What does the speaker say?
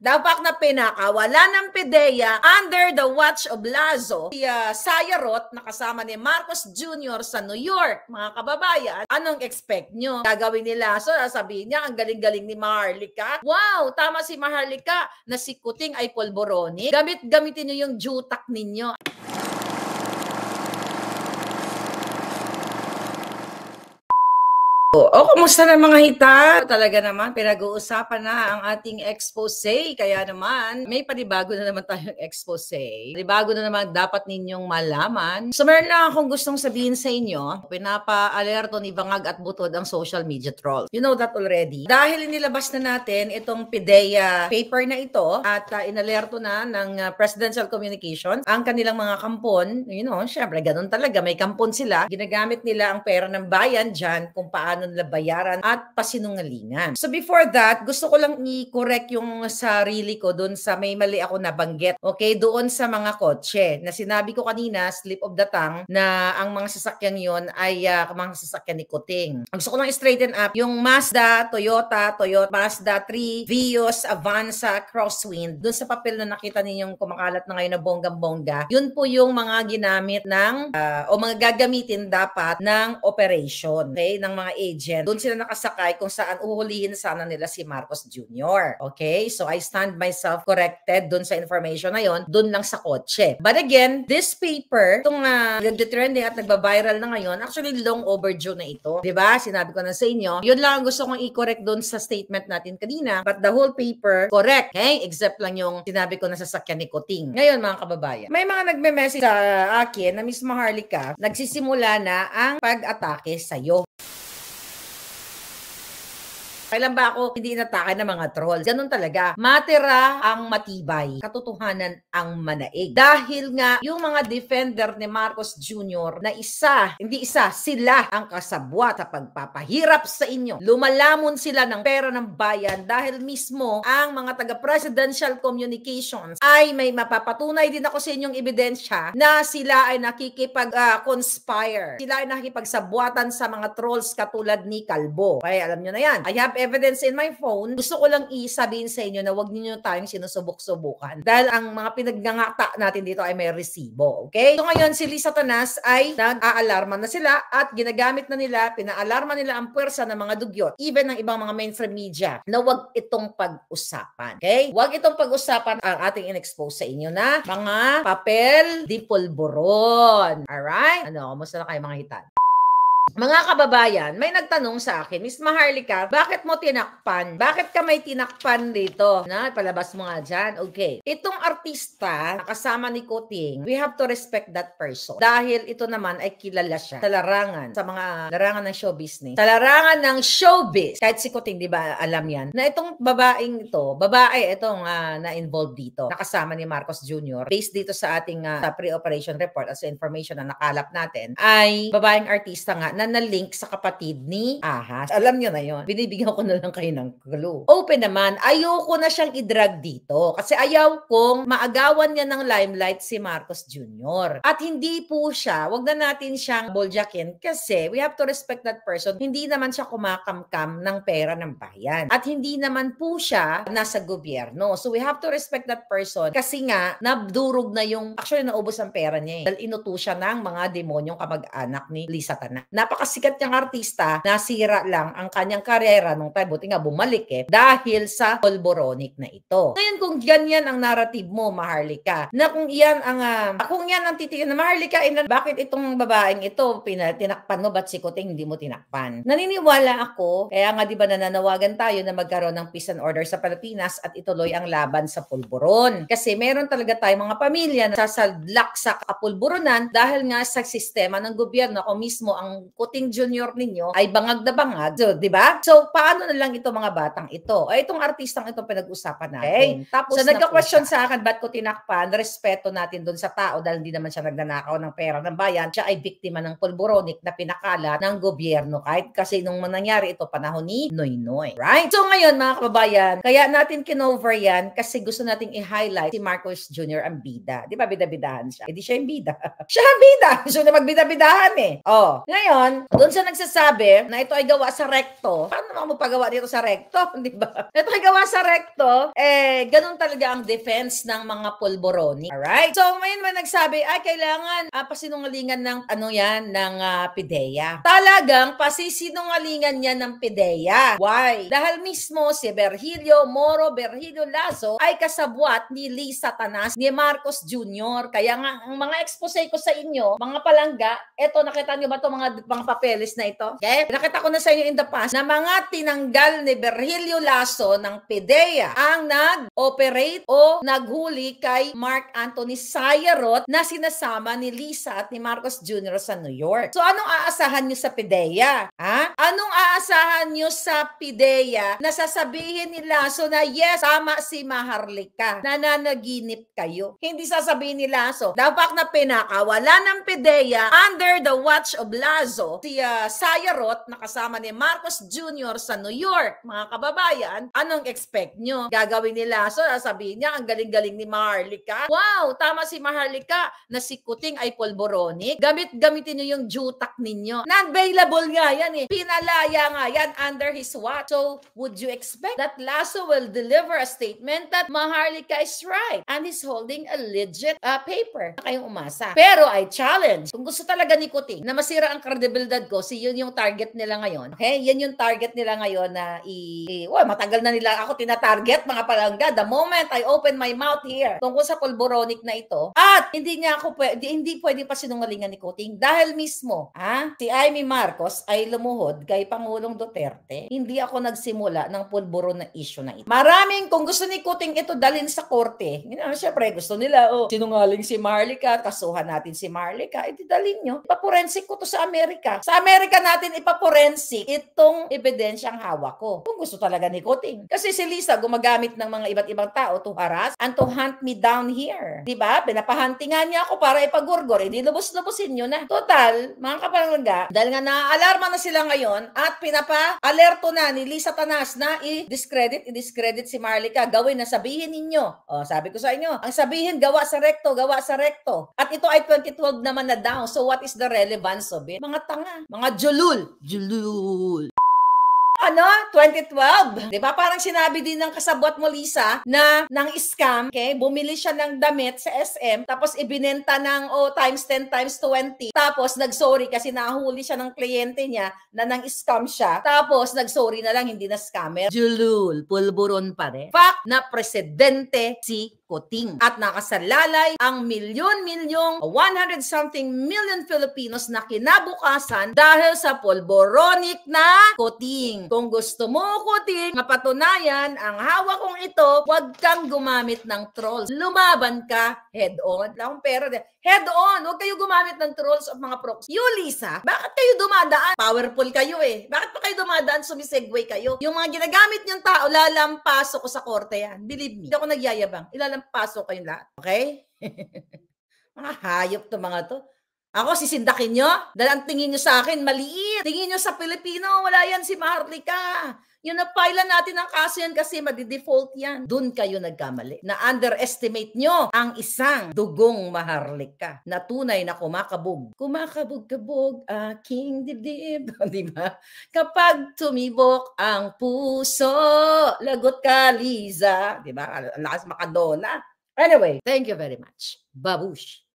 Dapat na pinakawala ng PDEA under the watch of Lazo, si uh, Sayarot na kasama ni Marcos Jr. sa New York. Mga kababayan, anong expect nyo? Gagawin ni Lazo, sabihin niya, ang galing-galing ni Maharlika. Wow, tama si Maharlika na si Kuting ay polboroni. Gamit-gamitin nyo yung jutak ninyo. O, oh, kumusta na mga hita? Talaga naman, pinag-uusapan na ang ating expose. Kaya naman, may panibago na naman tayong expose. Panibago na naman dapat ninyong malaman. So, meron lang akong gustong sabihin sa inyo. Pinapa-alerto ni Bangag at Butod ang social media trolls. You know that already. Dahil inilabas na natin itong PIDEA paper na ito at uh, inalerto na ng uh, Presidential Communications ang kanilang mga kampon. You know, syempre, ganun talaga. May kampon sila. Ginagamit nila ang pera ng bayan dyan kung paano paano nila bayaran at pasinungalingan. So before that, gusto ko lang i-correct yung sarili ko doon sa may mali ako nabanggit. Okay, doon sa mga kotse na sinabi ko kanina, slip of the tongue, na ang mga sasakyan yon ay uh, mga sasakyan ni Kuting. Gusto ko lang straighten up yung Mazda, Toyota, Toyota, Mazda 3, Vios, Avanza, Crosswind. Doon sa papel na nakita ninyong kumakalat na ngayon na bonggang-bongga, yun po yung mga ginamit ng uh, o mga gagamitin dapat ng operation, okay, ng mga agent. Doon sila nakasakay kung saan uhulihin sana nila si Marcos Jr. Okay? So I stand myself corrected doon sa information na yon, doon lang sa kotse. But again, this paper, itong uh, nagde-trending at nagba-viral na ngayon, actually long overdue na ito. ba? Sinabi ko na sa inyo. Yun lang ang gusto kong i-correct doon sa statement natin kanina. But the whole paper, correct. Okay? Except lang yung sinabi ko na sasakyan ni Kuting. Ngayon, mga kababayan, may mga nagme-message sa akin na Miss Maharlika, nagsisimula na ang pag-atake sa'yo. Kailan ba ako hindi inatake ng mga trolls? Ganun talaga. Matira ang matibay. Katotohanan ang manaig. Dahil nga, yung mga defender ni Marcos Jr. na isa, hindi isa, sila ang kasabwat sa pagpapahirap sa inyo. Lumalamon sila ng pera ng bayan dahil mismo ang mga taga-presidential communications ay may mapapatunay din ako sa inyong ebidensya na sila ay nakikipag-conspire. Uh, sila ay nakikipagsabwatan sa mga trolls katulad ni Kalbo. Okay, alam nyo na yan. I have evidence in my phone, gusto ko lang isabihin sa inyo na wag niyo tayong sinusubok-subukan. Dahil ang mga pinaggangata natin dito ay may resibo. Okay? So ngayon, si Lisa Tanas ay nag-aalarma na sila at ginagamit na nila, pinaalarma nila ang puwersa ng mga dugyot, even ng ibang mga mainstream media, na wag itong pag-usapan. Okay? Wag itong pag-usapan ang ating in-expose sa inyo na mga papel di pulburon. Alright? Ano, kumusta na kayo mga hitan? Mga kababayan, may nagtanong sa akin, Miss Maharlika, bakit mo tinakpan? Bakit ka may tinakpan dito? Na, palabas mo nga dyan. Okay. Itong artista, kasama ni Kuting, we have to respect that person. Dahil ito naman ay kilala siya sa larangan, sa mga larangan ng show business. Sa larangan ng showbiz. Kahit si Kuting, di ba, alam yan, na itong babaeng ito, babae itong uh, na-involved dito, nakasama ni Marcos Jr., based dito sa ating uh, pre-operation report as information na nakalap natin, ay babaeng artista nga na na-link sa kapatid ni Ahas. Alam nyo na yon. Binibigyan ko na lang kayo ng clue. Open naman, ayoko na siyang i-drag dito kasi ayaw kong maagawan niya ng limelight si Marcos Jr. At hindi po siya, wag na natin siyang boljakin kasi we have to respect that person. Hindi naman siya kumakamkam ng pera ng bayan. At hindi naman po siya nasa gobyerno. So we have to respect that person kasi nga nabdurog na yung, actually naubos ang pera niya eh. Dahil inuto siya ng mga demonyong kamag-anak ni Lisa Tana napakasikat niyang artista, nasira lang ang kanyang karera nung time. Buti nga bumalik eh. Dahil sa polboronic na ito. Ngayon kung ganyan ang narrative mo, Maharlika, na kung iyan ang, uh, kung yan ang titignan na Maharlika, ina, bakit itong babaeng ito, tinakpan mo, ba't si hindi mo tinakpan? Naniniwala ako, kaya nga di ba nananawagan tayo na magkaroon ng peace and order sa Pilipinas at ituloy ang laban sa pulburon. Kasi meron talaga tayong mga pamilya na sasadlak sa kapulburonan dahil nga sa sistema ng gobyerno ako mismo ang Kuting Junior ninyo ay bangag na bangag. So, di ba? So, paano na lang ito mga batang ito? Ay, itong artistang ito pinag-usapan natin. Okay. Tapos so, nagka-question sa akin, ba't ko tinakpan? Respeto natin doon sa tao dahil hindi naman siya nagnanakaw ng pera ng bayan. Siya ay biktima ng pulboronic na pinakala ng gobyerno. Kahit kasi nung nangyari ito, panahon ni Noy Noy. Right? So, ngayon, mga kababayan, kaya natin kinover yan kasi gusto nating i-highlight si Marcos Jr. ang bida. Di ba, bida-bidahan siya? Hindi siya yung bida. siya ang bida. Gusto na magbida-bidahan eh. Oh, ngayon, Ngayon, doon sa nagsasabi na ito ay gawa sa recto, paano naman mo pagawa dito sa recto, di ba? Ito ay gawa sa recto, eh, ganun talaga ang defense ng mga pulboroni. Alright? So, ngayon may nagsabi, ay, kailangan uh, pasinungalingan ng, ano yan, ng uh, PIDEA. Talagang pasisinungalingan niya ng PIDEA. Why? Dahil mismo si Berhilio Moro Berhilio Lazo ay kasabwat ni Lisa Tanas ni Marcos Jr. Kaya nga, ang mga expose ko sa inyo, mga palangga, eto, nakita niyo ba ito mga, mga papeles na ito? Okay? Nakita ko na sa inyo in the past na mga tinanggal ni Berhilio Lasso ng PDEA ang nag-operate o naghuli kay Mark Anthony Sayarot na sinasama ni Lisa at ni Marcos Jr. sa New York. So anong aasahan niyo sa PDEA? Ha? Anong aasahan niyo sa PDEA na sasabihin ni Lasso na yes, tama si Maharlika, nananaginip kayo. Hindi sasabihin ni Lasso, dapat na pinakawala ng PDEA under the watch of Lazo, si uh, Sayarot na kasama ni Marcos Jr. sa New York. Mga kababayan, anong expect nyo? Gagawin ni Lazo, sabihin niya, ang galing-galing ni Maharlika. Wow, tama si Maharlika na si Kuting ay polboronic. Gamit-gamitin niyo yung jutak ninyo. Non-available nga yan eh. Pinalaya nga yan under his watch. So, would you expect that Lazo will deliver a statement that Maharlika is right and is holding a legit uh, paper? Na kayong umasa. Pero I challenge, kung gusto talaga ni Kuting na masira ang kredibilidad ko, si yun yung target nila ngayon. Okay? Yan yung target nila ngayon na i... i well, matagal na nila ako tina-target mga palangga. The moment I open my mouth here tungkol sa pulboronic na ito, at hindi niya ako pwede, hindi pwede pa sinungalingan ni Kuting dahil mismo, ha? Si Amy Marcos ay lumuhod kay Pangulong Duterte. Hindi ako nagsimula ng pulboron na issue na ito. Maraming kung gusto ni Kuting ito dalhin sa korte, you know, syempre gusto nila, oh, sinungaling si Marlica, kasuhan natin si Marlica, iti dalhin nyo. Ipaporensik ko to sa Amerika. Sa Amerika natin ipaporensik itong ebidensyang hawak ko. Kung gusto talaga ni Kuting. Kasi si Lisa gumagamit ng mga iba't ibang tao to harass and to hunt me down here. Di ba? Pinapahuntingan niya ako para ipagurgor. Hindi lubos-lubosin nyo na. Total, mga kapalangga, dahil nga naaalarma na sila ngayon at pinapa-alerto na ni Lisa Tanas na i-discredit, i-discredit si Marlica. Gawin na sabihin ninyo. O, sabi ko sa inyo, ang sabihin gawa sa recto, gawa sa recto. At ito ay 2012 naman na down. So what is the relevance of it? Mga tanga, mga julul. Julul ano, 2012. 'Di ba? Parang sinabi din ng kasabwat mo Lisa na ng scam, okay? Bumili siya ng damit sa SM tapos ibinenta ng oh times 10 times 20. Tapos nagsorry kasi nahuli siya ng kliyente niya na nang scam siya. Tapos nagsorry na lang hindi na scammer. Julul, pulburon pa rin. Fact na presidente si Kuting. At nakasalalay ang milyon-milyong 100 something million Filipinos na kinabukasan dahil sa polboronic na Kuting. Kung gusto mo Kuting, mapatunayan ang hawak kong ito, huwag kang gumamit ng trolls. Lumaban ka head on. Wala akong pera. Head on. Huwag kayo gumamit ng trolls of mga proxy. You, Lisa, bakit kayo dumadaan? Powerful kayo eh. Bakit pa kayo dumadaan? Sumisegue kayo. Yung mga ginagamit niyong tao, lalampaso ko sa korte yan. Believe me. Hindi ako nagyayabang. Ilalam pasok kayong lahat. Okay? mga hayop to mga to. Ako, sisindakin nyo? Dahil ang tingin nyo sa akin, maliit. Tingin nyo sa Pilipino, wala yan si Maharlika. Yung napailan natin ang kaso yan kasi madi-default yan. Doon kayo nagkamali. Na underestimate nyo ang isang dugong maharlika na tunay na kumakabog. Kumakabog-kabog aking dibdib. Di ba? Kapag tumibok ang puso, lagot ka, Liza. Di ba? Lakas makadona. Anyway, thank you very much. Babush.